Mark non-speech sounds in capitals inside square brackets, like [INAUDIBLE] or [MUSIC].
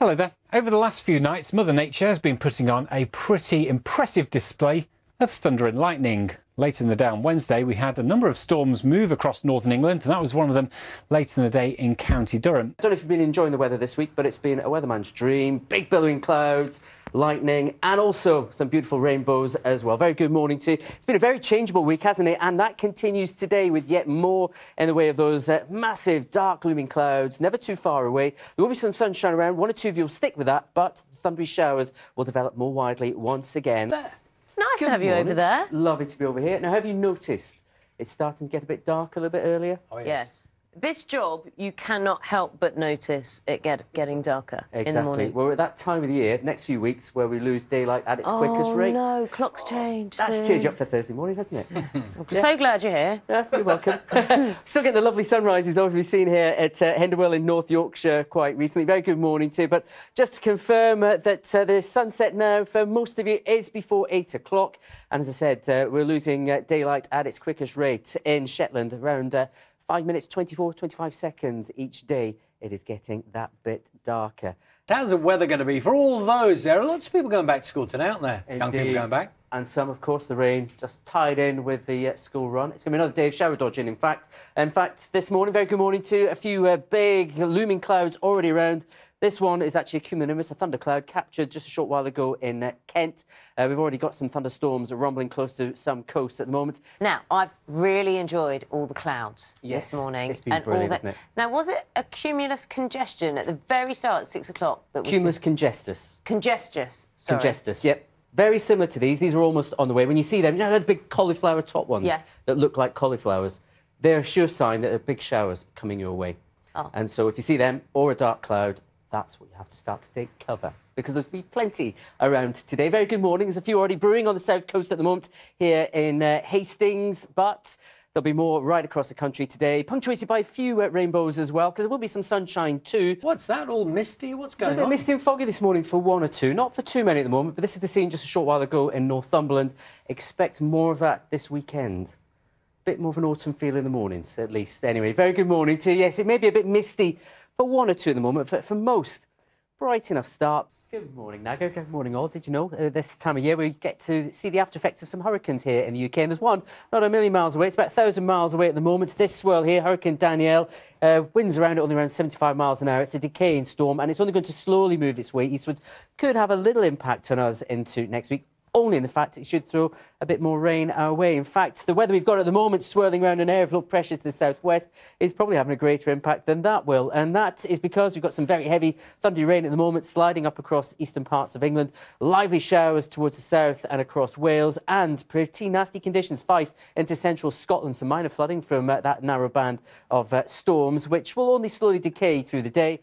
Hello there. Over the last few nights, Mother Nature has been putting on a pretty impressive display of thunder and lightning. Late in the day on Wednesday, we had a number of storms move across northern England, and that was one of them late in the day in County Durham. I don't know if you've been enjoying the weather this week, but it's been a weatherman's dream. Big billowing clouds, lightning, and also some beautiful rainbows as well. Very good morning to you. It's been a very changeable week, hasn't it? And that continues today with yet more in the way of those uh, massive, dark, looming clouds, never too far away. There will be some sunshine around. One or two of you will stick with that, but thundery showers will develop more widely once again. It's nice Good to have you morning. over there. Lovely to be over here. Now, have you noticed it's starting to get a bit dark a little bit earlier? Oh, yes. This job, you cannot help but notice it get, getting darker Exactly. in the morning. Well, we're at that time of the year, next few weeks, where we lose daylight at its oh, quickest rate. no, clock's changed. That's cheered changed up for Thursday morning, hasn't it? [LAUGHS] I'm so glad you're here. yeah, you're welcome. [LAUGHS] Still getting the lovely sunrises, though, as we've seen here at uh, Hinderwell in North Yorkshire quite recently. Very good morning, too. But just to confirm uh, that uh, the sunset now for most of you is before 8 o'clock. And as I said, uh, we're losing uh, daylight at its quickest rate in Shetland, around uh, 5 minutes, 24, 25 seconds each day. It is getting that bit darker. How's the weather going to be for all those? There are lots of people going back to school today, aren't there? Young people going back. And some, of course, the rain just tied in with the uh, school run. It's going to be another day of shower dodging, in fact. In fact, this morning, very good morning to a few uh, big looming clouds already around. This one is actually a cumulonimbus, a thundercloud captured just a short while ago in uh, Kent. Uh, we've already got some thunderstorms rumbling close to some coasts at the moment. Now, I've really enjoyed all the clouds Yes, this morning. it's been and all brilliant, the- isn't it? Now, was it a cumulus congestion at the very start at six o'clock? That was Cumulus congestus. congestus. Sorry. Congestus, yep. Very similar to these. These are almost on the way. When you see them, you know, those big cauliflower top ones Yes. that look like cauliflowers. They're a sure sign that there are big showers coming your way. Oh. And so if you see them or a dark cloud, that's what you have to start to take cover because there's been plenty around today. Very good morning. There's a few already brewing on the south coast at the moment here in uh, Hastings, but there'll be more right across the country today, punctuated by a few uh, rainbows as well because there will be some sunshine too. What's that? All misty? What's going A bit on? misty and foggy this morning for one or two. Not for too many at the moment, but this is the scene just a short while ago in Northumberland. Expect more of that this weekend. Bit more of an autumn feel in the mornings, at least. Anyway, very good morning to you. Yes, it may be a bit misty for one or two at the moment, but for most, bright enough start. Good morning, Naga. Good morning, all. Did you know uh, this time of year we get to see the after effects of some hurricanes here in the UK? And there's one not a million miles away. It's about a thousand miles away at the moment. This swirl here, Hurricane Danielle, uh, winds around it only around 75 miles an hour. It's a decaying storm, and it's only going to slowly move its way eastwards. Could have a little impact on us into next week only in the fact it should throw a bit more rain our way. In fact, the weather we've got at the moment, swirling around an area of low pressure to the southwest, is probably having a greater impact than that will. And that is because we've got some very heavy thundery rain at the moment sliding up across eastern parts of England, lively showers towards the south and across Wales, and pretty nasty conditions, Fife into central Scotland. Some minor flooding from uh, that narrow band of uh, storms, which will only slowly decay through the day.